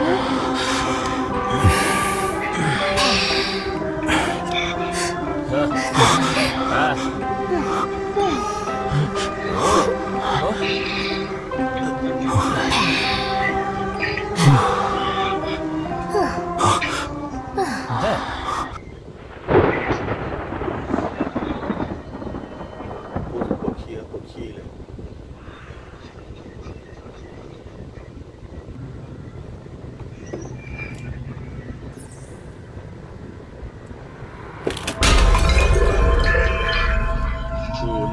พู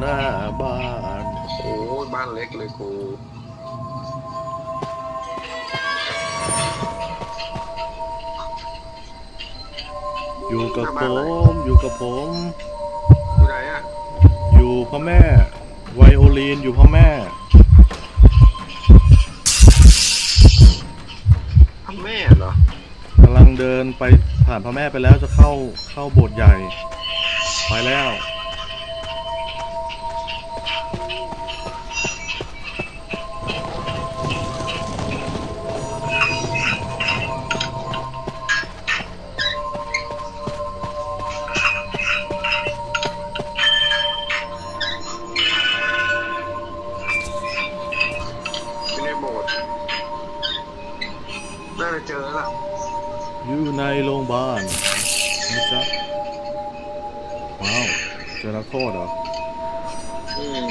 หน้าบ้าน โอ้ยบ้านเล็กเลยกูอยู่กับผม อยู่กับผม อยู่ไหนอะอยู่พ่อแม่ ไวโอลีนอยู่พ่อแม่พ่อแม่เหรอกำลังเดินไปผ่านพ่อแม่ไปแล้วจะเข้าเข้าโบสถ์ใหญ่ ไปแล้ว น่าจะเจอแล้วล่ะอยู่ในโรงพยาบาลนะจ๊ะว้าวเจอนักโทษเหรอ อืม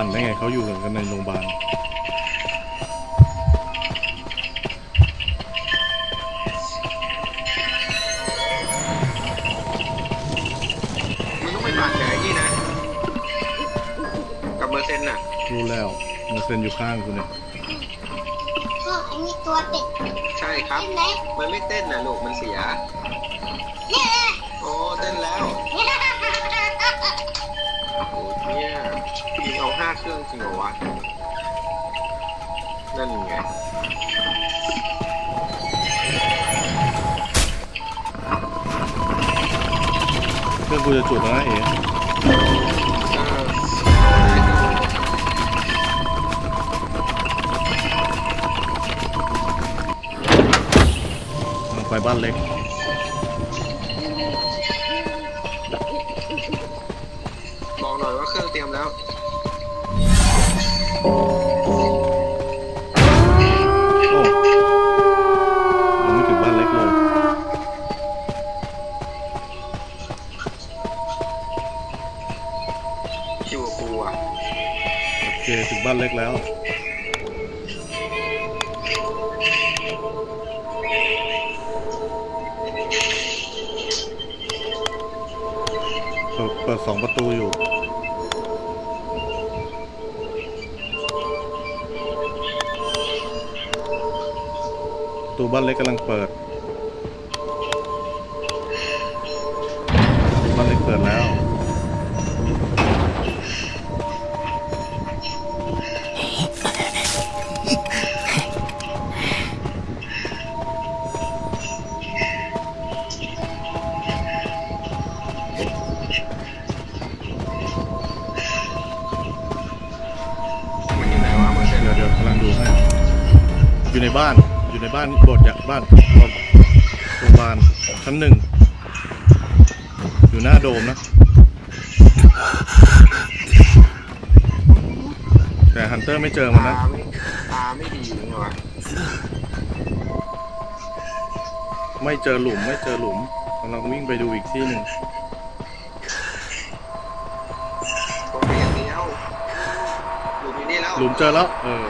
ปั่นได้ไงเขาอยู่กันในโรงพยาบาลมึงต้องไปผ่านแกนี่นะกับเมอร์เซนน่ะรู้แล้วเมอร์เซนอยู่ข้างกูเนี่ยพ่ออันนี้ตัวเป็ดใช่ครับใช่ไหมมันไม่เต้นนะลูก มันเสียเนี่ย เอาห้าเครื่องจริงเหรอวะ นั่นไงเครื่องกูจะจุดแล้วนะเอ๋เออมันไปบ้านเล็กบอกหน่อยว่าเครื่องเตรียมแล้ว โอ้ยังไม่ถึงบ้านเล็กเลย อยู่กับกูอะโอเค ถึงบ้านเล็กแล้ว เปิดเปิดสองประตูอยู่ ตูบ้านเล็กกำลังเปิด บ้านเล็กเปิดแล้วมันอยู่ไหนวะมันเสร็จเดี๋ยวแล้วเดี๋ยวกำลังดูให้อยู่ในบ้าน อยู่ในบ้านโบสถ์ใหญ่บ้านโรงพยาบาลชั้นหนึ่ง อยู่หน้าโดมนะ แต่ฮันเตอร์ไม่เจอมันนะ ตาไม่ตาไม่ดีไงวะไม่เจอหลุมไม่เจอหลุมกำลังวิ่งไปดูอีกที่หนึ่งตัวเปลี่ยนเดียวหลุมอยู่นี่แล้วหลุมเจอแล้ว เออ